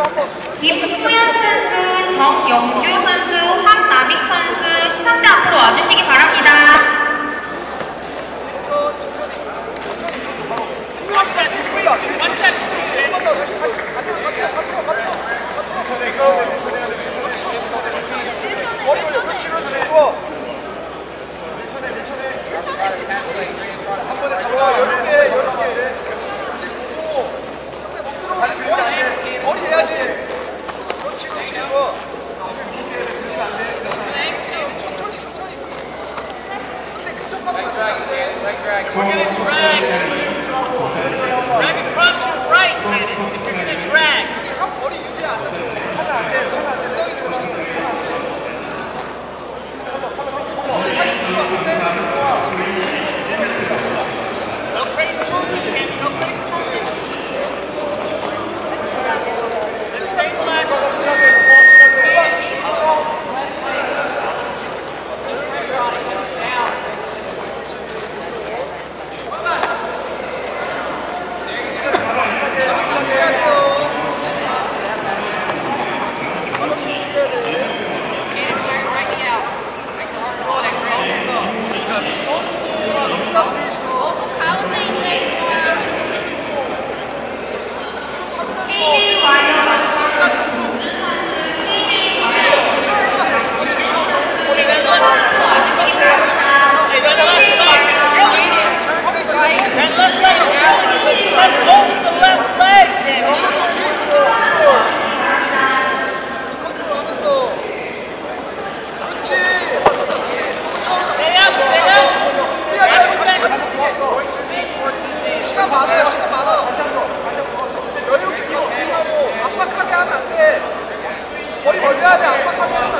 김호연 선수, 정영규 선수, 황남익 선수 시상대 앞으로 와주시기 바랍니다. 그렇지, 그렇지, 그렇지. We're going to drag. Drag across your right, Cannon, if you're going to drag. 많아요, 시간 많아. 여유 있게 하고 압박하게 하면 안 돼. 머리 멀리 해야 압박하게 하면.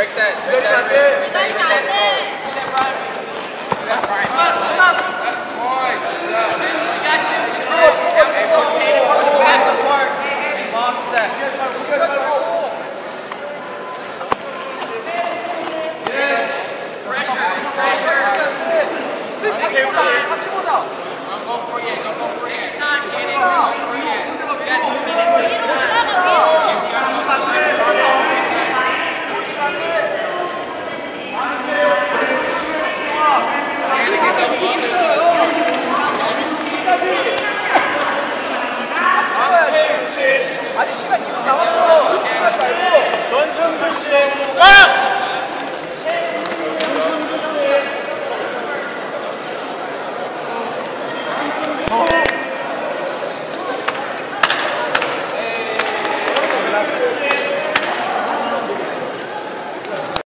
Break that. Respect that.